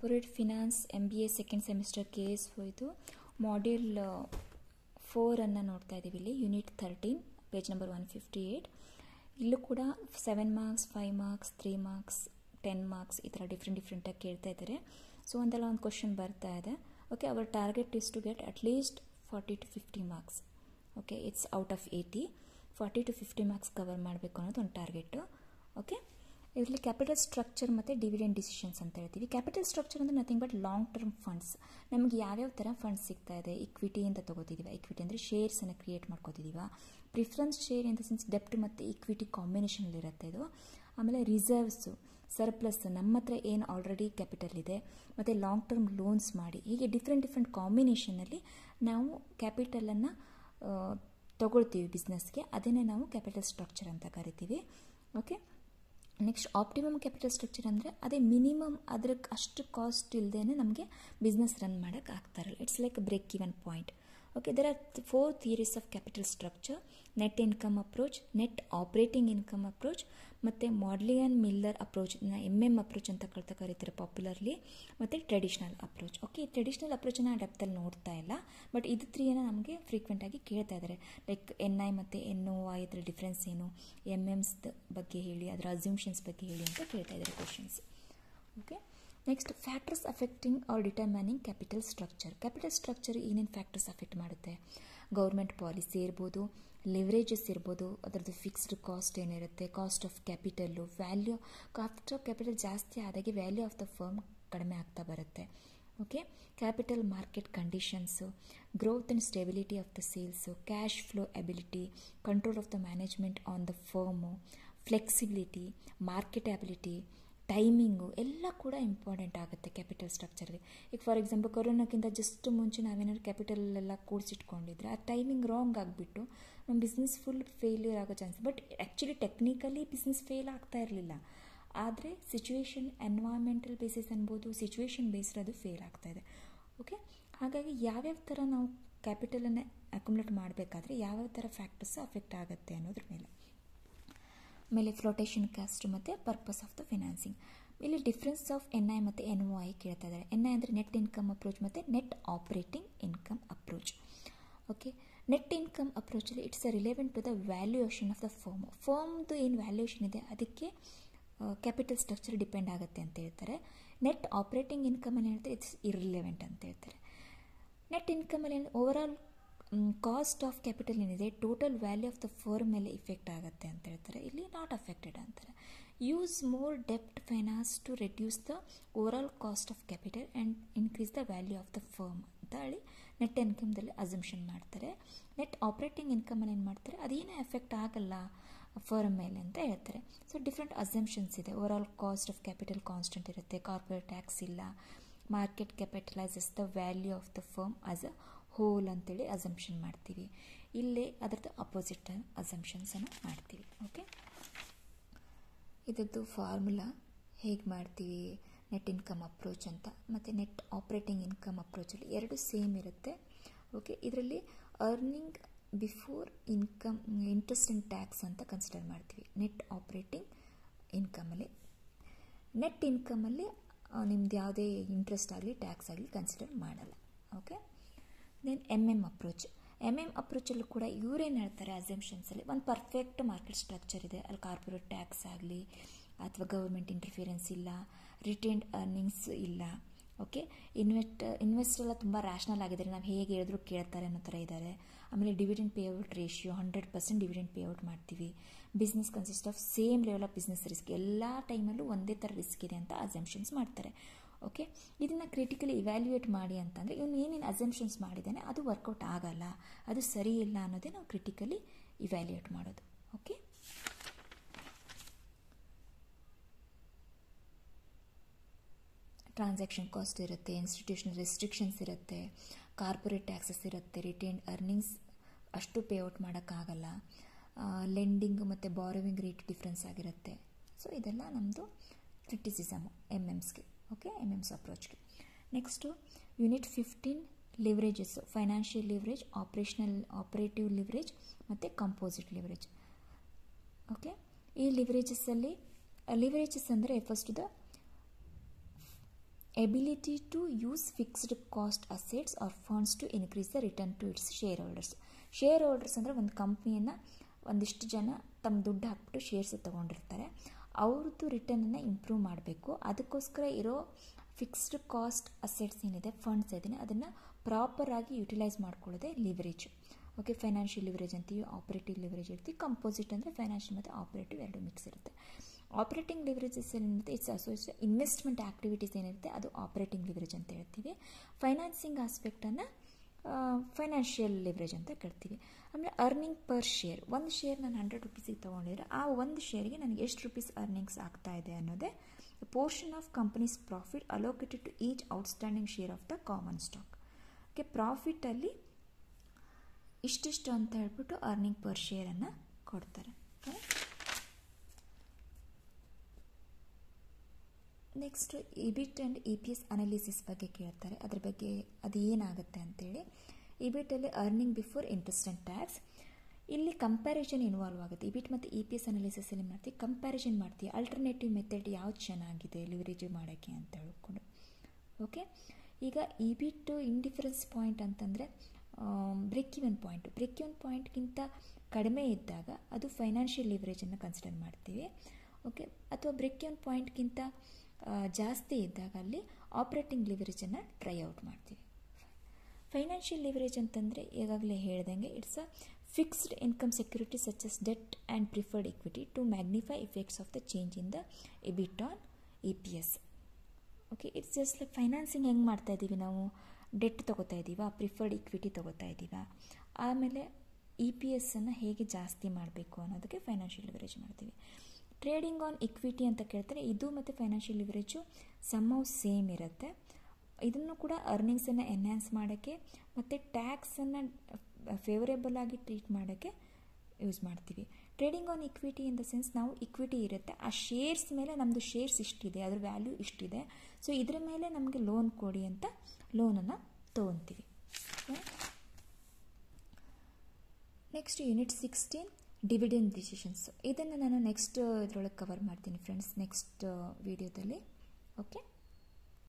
Corporate finance M B A second semester K S ಹೋಯಿತು module ಫೋರನ್ನು ನೋಡ್ತಾ ಇದ್ದೀವಿ ಇಲ್ಲಿ. Unit thirteen page number one fifty eight ಇಲ್ಲೂ ಕೂಡ seven marks five marks three marks ten marks ಈ ಥರ ಡಿಫ್ರೆಂಟ್ ಡಿಫ್ರೆಂಟಾಗಿ ಕೇಳ್ತಾ ಇದ್ದಾರೆ. ಸೊ ಒಂದಲ್ಲ ಒಂದು ಕ್ವಶನ್ ಬರ್ತಾ ಇದೆ. Okay our target is to get at least forty to fifty marks okay it's out of eighty forty to fifty marks cover ಮಾಡಬೇಕು ಅನ್ನೋದು ಒಂದು ಟಾರ್ಗೆಟು ಓಕೆ ಇದರಲ್ಲಿ ಕ್ಯಾಪಿಟಲ್ ಸ್ಟ್ರಕ್ಚರ್ ಮತ್ತು ಡಿವಿಡೆಂಡ್ ಡಿಸಿಷನ್ಸ್ ಅಂತ ಹೇಳ್ತೀವಿ. ಕ್ಯಾಪಿಟಲ್ ಸ್ಟ್ರಕ್ಚರ್ ಅಂದರೆ nothing but long term funds ನಮಗೆ ಯಾವ್ಯಾವ ಥರ ಫಂಡ್ಸ್ ಸಿಗ್ತಾ ಇದೆ? ಇಕ್ವಿಟಿಯಿಂದ ತೊಗೋತಿದ್ದೀವಿ ಇಕ್ವಿಟಿ ಅಂದರೆ ಶೇರ್ಸನ್ನು ಕ್ರಿಯೇಟ್ ಮಾಡ್ಕೋತಿದ್ದೀವ ಪ್ರಿಫರೆನ್ಸ್ ಶೇರ್ ದ ಸೆನ್ಸ್ ಡೆಪ್ಟ್ ಮತ್ತು ಇಕ್ವಿಟಿ ಕಾಂಬಿನೇಷನಲ್ಲಿರುತ್ತೆ ಇದು. ಆಮೇಲೆ ರಿಸರ್ವ್ಸು ಸರ್ಪ್ಲಸ್ ನಮ್ಮ ಹತ್ರ ಏನು ಆಲ್ರೆಡಿ ಕ್ಯಾಪಿಟಲ್ ಇದೆ, ಮತ್ತು ಲಾಂಗ್ ಟರ್ಮ್ ಲೋನ್ಸ್ ಮಾಡಿ, ಹೀಗೆ ಡಿಫ್ರೆಂಟ್ ಡಿಫ್ರೆಂಟ್ ಕಾಂಬಿನೇಷನಲ್ಲಿ ನಾವು ಕ್ಯಾಪಿಟಲನ್ನು ತೊಗೊಳ್ತೀವಿ ಬಿಸ್ನೆಸ್ಗೆ ಅದನ್ನೇ ನಾವು ಕ್ಯಾಪಿಟಲ್ ಸ್ಟ್ರಕ್ಚರ್ ಅಂತ ಕರಿತೀವಿ. Okay next optimum capital structure ಅಂದರೆ ಅದೇ ಮಿನಿಮಮ್ ಅದಕ್ಕೆ ಅಷ್ಟು ಕಾಸ್ಟ್ ಇಲ್ಲದೇ ನಮಗೆ ಬಿಸ್ನೆಸ್ ರನ್ ಮಾಡೋಕ್ಕೆ ಆಗ್ತಾರಲ್ಲ it's like break even point okay are are four theories of capital structure net income approach net operating income approach ಮತ್ತು Modigliani Miller approach M M approach ಅಂತ ಕಳ್ತಾ ಕರೀತಾರೆ ಪಾಪ್ಯುಲರ್ಲಿ ಮತ್ತು ಟ್ರೆಡಿಷ್ನಲ್ ಅಪ್ರೋಚ್ ಓಕೆ ಟ್ರೆಡಿಷ್ನಲ್ ಅಪ್ರೋಚನ್ನ ಡೆಪ್ತಲ್ಲಿ ನೋಡ್ತಾ ಇಲ್ಲ but ಇದು ತ್ರೀಯನ್ನು ನಮಗೆ ಫ್ರೀಕ್ವೆಂಟಾಗಿ ಕೇಳ್ತಾ ಇದ್ದಾರೆ ಲೈಕ್ ಎನ್ ಐ ಮತ್ತು ಎನ್ ಒ ಐ ಡಿಫ್ರೆನ್ಸ್ ಏನು? ಎಂ ಎಮ್ಸ್ ಬಗ್ಗೆ ಹೇಳಿ, ಅದರ ಅಸ್ಯೂಮ್ಷನ್ಸ್ ಬಗ್ಗೆ ಹೇಳಿ ಅಂತ ಕೇಳ್ತಾ ಇದ್ದಾರೆ questions okay next factors affecting or determining capital structure capital structure ಏನೇನು ಫ್ಯಾಕ್ಟರ್ಸ್ ಅಫೆಕ್ಟ್ ಮಾಡುತ್ತೆ? ಗೌರ್ಮೆಂಟ್ ಪಾಲಿಸಿ ಇರ್ಬೋದು ಲಿವರೇಜಸ್ ಇರ್ಬೋದು, ಅದರದ್ದು ಫಿಕ್ಸ್ಡ್ ಕಾಸ್ಟ್ ಏನಿರುತ್ತೆ cost of capital value cost of capital ಜಾಸ್ತಿ ಆದಾಗೆ ವ್ಯಾಲ್ಯೂ ಆಫ್ ದ ಫರ್ಮ್ ಕಡಿಮೆ ಆಗ್ತಾ ಬರುತ್ತೆ. Okay capital market conditions growth and stability of the sales cash flow ability control of the management on the firm flexibility marketability timing ಎಲ್ಲ ಕೂಡ important ಆಗುತ್ತೆ capital ಸ್ಟ್ರಕ್ಚರ್ಗೆ ಈಗ for example ಕೊರೋನಾಕ್ಕಿಂತ just ಮುಂಚೆ ನಾವೇನಾದ್ರು capital ಎಲ್ಲ ಕೂಡಿಸಿಟ್ಕೊಂಡಿದ್ರೆ ಆ ಟೈಮಿಂಗ್ ರಾಂಗ್ ಆಗಿಬಿಟ್ಟು ನಮ್ಮ ಬಿಸ್ನೆಸ್ ಫುಲ್ ಫೇಲ್ಯೂರ್ ಆಗೋ chance but actually technically business fail ಆಗ್ತಾ ಇರಲಿಲ್ಲ. ಆದರೆ ಸಿಚುವೇಶನ್ ಎನ್ವೈರ್ಮೆಂಟಲ್ ಬೇಸಿಸ್ ಅನ್ಬೋದು ಸಿಚುವೇಶನ್ ಬೇಸ್ಡ್ ಅದು ಫೇಲ್ ಆಗ್ತಾ ಇದೆ. ಓಕೆ ಹಾಗಾಗಿ ಯಾವ್ಯಾವ ಥರ ನಾವು ಕ್ಯಾಪಿಟಲನ್ನು ಅಕ್ಯುಮುಲೇಟ್ ಮಾಡಬೇಕಾದ್ರೆ ಯಾವ್ಯಾವ ಥರ ಫ್ಯಾಕ್ಟರ್ಸ್ ಅಫೆಕ್ಟ್ ಆಗುತ್ತೆ ಅನ್ನೋದ್ರ ಮೇಲೆ. ಆಮೇಲೆ ಫ್ಲೋಟೇಷನ್ ಕಾಸ್ಟ್ ಮತ್ತು ಪರ್ಪಸ್ ಆಫ್ ದ ಫಿನಾನ್ಸಿಂಗ್ ಇಲ್ಲಿ ಡಿಫ್ರೆನ್ಸ್ ಆಫ್ ಎನ್ ಐ ಮತ್ತು ಎನ್ ಒ ಐ ಕೇಳ್ತಾ ಇದ್ದಾರೆ. ಎನ್ ಐ ಅಂದರೆ ನೆಟ್ ಇನ್ಕಮ್ ಅಪ್ರೋಚ್ ಮತ್ತು net operating income approach okay net income ಅಪ್ರೋಚಲ್ಲಿ it's a relevant to the valuation of the firm ಫರ್ಮ್ದು ಏನು valuation ಇದೆ? ಅದಕ್ಕೆ capital structure depend ಆಗುತ್ತೆ ಅಂತ ಹೇಳ್ತಾರೆ. ನೆಟ್ ಆಪ್ರೇಟಿಂಗ್ ಇನ್ಕಮಲ್ಲಿ ಹೇಳ್ತಾರೆ ಇಟ್ಸ್ ಇರ್ರಿಲೆವೆಂಟ್ ಅಂತ ಹೇಳ್ತಾರೆ. ನೆಟ್ ಇನ್ಕಮಲ್ಲಿ ಓವರಾಲ್ ಕಾಸ್ಟ್ ಆಫ್ ಕ್ಯಾಪಿಟಲ್ ಏನಿದೆ total value of the firm ಮೇಲೆ ಇಫೆಕ್ಟ್ ಆಗುತ್ತೆ ಅಂತ ಹೇಳ್ತಾರೆ. ಇಲ್ಲಿ ನಾಟ್ ಅಫೆಕ್ಟೆಡ್ ಅಂತಾರೆ. Use more ಡೆಪ್ಟ್ finance to reduce the overall cost of capital and increase the value of the firm ಅಂತ ಹೇಳಿ ನೆಟ್ ಇನ್ಕಮ್ದಲ್ಲಿ ಅಸಂಪ್ಷನ್ ಮಾಡ್ತಾರೆ. ನೆಟ್ ಆಪ್ರೇಟಿಂಗ್ ಇನ್ಕಮಲ್ಲಿ ಏನು ಮಾಡ್ತಾರೆ? ಅದೇನೇ ಎಫೆಕ್ಟ್ ಆಗಲ್ಲ ಫರ್ಮ್ ಮೇಲೆ ಅಂತ ಹೇಳ್ತಾರೆ. ಸೊ ಡಿಫ್ರೆಂಟ್ ಅಸಂಪ್ಷನ್ಸ್ ಇದೆ. Overall cost of capital constant ಇರುತ್ತೆ ಕಾರ್ಪೊರೇಟ್ ಟ್ಯಾಕ್ಸ್ ಇಲ್ಲ market capitalises the value of the firm as a whole ಅಂತೇಳಿ ಅಸಂಪ್ಷನ್ ಮಾಡ್ತೀವಿ. ಇಲ್ಲೇ ಅದರದ್ದು ಅಪೋಸಿಟ್ ಅಸಂಪ್ಷನ್ಸನ್ನು ಮಾಡ್ತೀವಿ. ಓಕೆ ಇದರದ್ದು ಫಾರ್ಮುಲಾ ಹೇಗೆ ಮಾಡ್ತೀವಿ? ನೆಟ್ ಇನ್ಕಮ್ ಅಪ್ರೋಚ್ ಅಂತ ಮತ್ತು ನೆಟ್ ಆಪ್ರೇಟಿಂಗ್ ಇನ್ಕಮ್ ಅಪ್ರೋಚಲ್ಲಿ ಎರಡು ಸೇಮ್ ಇರುತ್ತೆ. ಓಕೆ ಇದರಲ್ಲಿ earning before income interest in tax ಅಂತ ಕನ್ಸಿಡರ್ ಮಾಡ್ತೀವಿ. ನೆಟ್ ಆಪ್ರೇಟಿಂಗ್ ಇನ್ಕಮಲ್ಲಿ ನೆಟ್ ಇನ್ಕಮಲ್ಲಿ ನಿಮ್ದು ಯಾವುದೇ ಇಂಟ್ರೆಸ್ಟ್ ಆಗಲಿ ಟ್ಯಾಕ್ಸ್ ಆಗಲಿ ಕನ್ಸಿಡರ್ ಮಾಡಲ್ಲ. Okay then M M approach M M ಅಪ್ರೋಚಲ್ಲೂ ಕೂಡ ಇವರೇನು ಹೇಳ್ತಾರೆ ಅಸೆಂಪ್ಷನ್ಸಲ್ಲಿ ಒಂದು ಪರ್ಫೆಕ್ಟ್ ಮಾರ್ಕೆಟ್ ಸ್ಟ್ರಕ್ಚರ್ ಇದೆ. ಅಲ್ಲಿ ಕಾರ್ಪೊರೇಟ್ ಟ್ಯಾಕ್ಸ್ ಆಗಲಿ, ಅಥವಾ ಗೌರ್ಮೆಂಟ್ ಇಂಟರ್ಫಿಯರೆನ್ಸ್ ಇಲ್ಲ ರಿಟೇನ್ಡ್ ಅರ್ನಿಂಗ್ಸ್ ಇಲ್ಲ ಓಕೆ ಇನ್ವೆಸ್ಟ್ ಇನ್ವೆಸ್ಟರ್ ಎಲ್ಲ ತುಂಬ ರ್ಯಾಷನಲ್ ಆಗಿದ್ದಾರೆ. ನಾವು ಹೇಗೆ ಹೇಳಿದ್ರು ಕೇಳ್ತಾರೆ ಅನ್ನೋ ಥರ ಇದ್ದಾರೆ. ಆಮೇಲೆ dividend payout ratio hundred percent dividend payout ಮಾಡ್ತೀವಿ. Business consist of same level of business risk ಎಲ್ಲ ಟೈಮಲ್ಲೂ ಒಂದೇ ಥರ ರಿಸ್ಕ್ ಇದೆ ಅಂತ ಅಸೆಂಪ್ಷನ್ಸ್ ಮಾಡ್ತಾರೆ. ಓಕೆ ಇದನ್ನು ಕ್ರಿಟಿಕಲಿ ಇವ್ಯಾಲ್ಯೂಯೇಟ್ ಮಾಡಿ ಅಂತಂದರೆ ಇವನು ಏನೇನು ಅಸೆಂಪ್ಷನ್ಸ್ ಮಾಡಿದ್ದಾನೆ, ಅದು ವರ್ಕೌಟ್ ಆಗಲ್ಲ. ಅದು ಸರಿ ಇಲ್ಲ ಅನ್ನೋದೇ ನಾವು ಕ್ರಿಟಿಕಲಿ ಇವ್ಯಾಲ್ಯೂಯೇಟ್ ಮಾಡೋದು. ಓಕೆ ಟ್ರಾನ್ಸಾಕ್ಷನ್ ಕಾಸ್ಟ್ ಇರುತ್ತೆ ಇನ್ಸ್ಟಿಟ್ಯೂಷನ್ ರೆಸ್ಟ್ರಿಕ್ಷನ್ಸ್ ಇರುತ್ತೆ ಕಾರ್ಪೊರೇಟ್ ಟ್ಯಾಕ್ಸಸ್ ಇರುತ್ತೆ ರಿಟೇನ್ಡ್ ಅರ್ನಿಂಗ್ಸ್ ಅಷ್ಟು ಪೇಔಟ್ ಮಾಡೋಕ್ಕಾಗಲ್ಲ. ಲೆಂಡಿಂಗ್ ಮತ್ತು ಬಾರೋವಿಂಗ್ ರೇಟ್ ಡಿಫ್ರೆನ್ಸ್ ಆಗಿರುತ್ತೆ. ಸೊ ಇದೆಲ್ಲ ನಮ್ಮದು ಕ್ರಿಟಿಸಿಸಮು ಎಂ ಎಮ್ಸ್ಗೆ okay M M's ಅಪ್ರೋಚ್ಗೆ next unit fifteen leverages financial leverage operational operative leverage ಮತ್ತು ಕಂಪೋಸಿಟ್ ಲಿವ್ರೇಜ್ ಓಕೆ ಈ ಲಿವ್ರೇಜಸ್ಸಲ್ಲಿ ಲಿವ್ರೇಜಸ್ ಅಂದರೆ first the ability to use fixed cost assets or funds to increase the return to its shareholders shareholders ಅಂದರೆ ಒಂದು ಕಂಪ್ನಿಯನ್ನು ಒಂದಿಷ್ಟು ಜನ ತಮ್ಮ ದುಡ್ಡು ಹಾಕ್ಬಿಟ್ಟು ಶೇರ್ಸ್ ತೊಗೊಂಡಿರ್ತಾರೆ. ಅವ್ರದ್ದು ರಿಟರ್ನನ್ನು ಇಂಪ್ರೂವ್ ಮಾಡಬೇಕು. ಅದಕ್ಕೋಸ್ಕರ ಇರೋ ಫಿಕ್ಸ್ಡ್ ಕಾಸ್ಟ್ ಅಸೆಟ್ಸ್ ಏನಿದೆ ಫಂಡ್ಸ್ ಏನಿದೆ, ಅದನ್ನು ಪ್ರಾಪರಾಗಿ ಯುಟಿಲೈಸ್ ಮಾಡ್ಕೊಳ್ಳೋದೆ ಲಿವರೇಜ್ ಓಕೆ ಫೈನಾನ್ಷಿಯಲ್ ಲಿವರೇಜ್ ಅಂತೀವಿ ಆಪರೇಟಿವ್ ಲಿವರೇಜ್ ಇರ್ತೀವಿ ಕಂಪೋಸಿಟ್ ಅಂದರೆ ಫೈನಾನ್ಷಿಯಲ್ ಮತ್ತು ಆಪರೇಟಿವ್ ಎರಡು ಮಿಕ್ಸ್ ಇರುತ್ತೆ. ಆಪರೇಟಿಂಗ್ ಲಿವರೇಜಸ್ ಏನಿರುತ್ತೆ ಇಟ್ಸ್ ಅಸೋಸಿಯೇಟ್ ಇನ್ವೆಸ್ಟ್ಮೆಂಟ್ ಆ್ಯಕ್ಟಿವಿಟೀಸ್ ಏನಿರುತ್ತೆ, ಅದು ಆಪರೇಟಿಂಗ್ ಲಿವರೇಜ್ ಅಂತ ಹೇಳ್ತೀವಿ. ಫೈನಾನ್ಸಿಂಗ್ ಆಸ್ಪೆಕ್ಟನ್ನು ಫೈನಾನ್ಷಿಯಲ್ ಲಿವರೇಜ್ ಅಂತ ಕರಿತೀವಿ ಆಮೇಲೆ ಅರ್ನಿಂಗ್ ಪರ್ ಶೇರ್ ಒಂದು ಶೇರ್ ನಾನು ಹಂಡ್ರೆಡ್ ರುಪೀಸಿಗೆ ತೊಗೊಂಡಿದ್ರೆ ಆ ಒಂದು ಶೇರಿಗೆ ನನಗೆ ಎಷ್ಟು ರುಪೀಸ್ ಅರ್ನಿಂಗ್ಸ್ ಆಗ್ತಾ ಇದೆ ಅನ್ನೋದೇ portion of companies profit allocated to each outstanding share of the common stock okay ಪ್ರಾಫಿಟಲ್ಲಿ ಇಷ್ಟಿಷ್ಟು ಅಂತ ಹೇಳ್ಬಿಟ್ಟು ಅರ್ನಿಂಗ್ ಪರ್ ಶೇರನ್ನು ಕೊಡ್ತಾರೆ. Next EBIT and E P S analysis ಬಗ್ಗೆ ಕೇಳ್ತಾರೆ. ಅದ್ರ ಬಗ್ಗೆ ಅದು ಏನಾಗುತ್ತೆ ಅಂತೇಳಿ ಇಬಿಟಲ್ಲಿ earning before interest and tax ಇಲ್ಲಿ ಕಂಪ್ಯಾರಿಷನ್ ಇನ್ವಾಲ್ವ್ ಆಗುತ್ತೆ. ಇಬಿಟ್ ಮತ್ತು ಇ ಪಿ ಎಸ್ ಅನಾಲಿಸಿಸಲ್ಲಿ ಮಾಡ್ತೀವಿ. ಕಂಪ್ಯಾರಿಷನ್ ಮಾಡ್ತೀವಿ. ಅಲ್ಟರ್ನೇಟಿವ್ ಮೆಥಡ್ ಯಾವ್ದು ಚೆನ್ನಾಗಿದೆ ಲಿವರೇಜ್ ಮಾಡೋಕ್ಕೆ ಅಂತ ಹೇಳ್ಕೊಂಡು. ಓಕೆ ಈಗ ಇಬಿಟ್ ಇಂಡಿಫರೆನ್ಸ್ ಪಾಯಿಂಟ್ ಅಂತಂದರೆ break even point break even ಪಾಯಿಂಟ್ಗಿಂತ ಕಡಿಮೆ ಇದ್ದಾಗ ಅದು ಫೈನಾನ್ಷಿಯಲ್ ಲಿವರೇಜನ್ನು ಕನ್ಸಿಡರ್ ಮಾಡ್ತೀವಿ. ಓಕೆ ಅಥವಾ ಬ್ರೇಕ್ ಇವನ್ ಪಾಯಿಂಟ್ಗಿಂತ ಜಾಸ್ತಿ ಇದ್ದಾಗ ಅಲ್ಲಿ ಆಪ್ರೇಟಿಂಗ್ ಲಿವರೇಜನ್ನು ಟ್ರೈ ಔಟ್ ಮಾಡ್ತೀವಿ. ಫೈನಾನ್ಷಿಯಲ್ ಲಿವರೇಜ್ ಅಂತಂದರೆ ಈಗಾಗಲೇ ಹೇಳ್ದಂಗೆ it's a fixed income security such as debt and preferred equity to magnify effects of the change in the EBIT on E P S okay it's just like financing ಹೆಂಗೆ ಮಾಡ್ತಾ ಇದ್ದೀವಿ ನಾವು? Debt ತೊಗೋತಾ ಇದ್ದೀವಾ preferred equity ತೊಗೋತಾ ಇದ್ದೀವಾ ಆಮೇಲೆ E P ಎಸ್ಸನ್ನು ಹೇಗೆ ಜಾಸ್ತಿ ಮಾಡಬೇಕು ಅನ್ನೋದಕ್ಕೆ ಫೈನಾನ್ಷಿಯಲ್ ಲಿವರೇಜ್ ಮಾಡ್ತೀವಿ. ಟ್ರೇಡಿಂಗ್ ಆನ್ ಇಕ್ವಿಟಿ ಅಂತ ಕೇಳ್ತಾರೆ, ಇದು ಮತ್ತು ಫೈನಾನ್ಷಿಯಲ್ ಲಿವರೇಜು ಸಮ್ಮೌ ಸೇಮ್ ಇರುತ್ತೆ. ಇದನ್ನು ಕೂಡ ಅರ್ನಿಂಗ್ಸನ್ನು ಎನ್ಹ್ಯಾನ್ಸ್ ಮಾಡೋಕ್ಕೆ ಮತ್ತು ಟ್ಯಾಕ್ಸನ್ನು ಫೇವರೇಬಲ್ ಆಗಿ ಟ್ರೀಟ್ ಮಾಡೋಕ್ಕೆ ಯೂಸ್ ಮಾಡ್ತೀವಿ. Trading on equity in the sense ನಾವು ಇಕ್ವಿಟಿ ಇರುತ್ತೆ, ಆ ಶೇರ್ಸ್ ಮೇಲೆ ನಮ್ಮದು ಶೇರ್ಸ್ ಇಷ್ಟಿದೆ, ಅದ್ರ ವ್ಯಾಲ್ಯೂ ಇಷ್ಟಿದೆ. ಸೊ, ಇದರ ಮೇಲೆ ನಮಗೆ ಲೋನ್ ಕೊಡಿ ಅಂತ ಲೋನನ್ನು ತೊಗೊತೀವಿ. Next unit sixteen dividend decisions ಇದನ್ನು ನಾನು ನೆಕ್ಸ್ಟ್ ಇದರೊಳಗೆ ಕವರ್ ಮಾಡ್ತೀನಿ ಫ್ರೆಂಡ್ಸ್ ನೆಕ್ಸ್ಟ್ ವಿಡಿಯೋದಲ್ಲಿ ಓಕೆ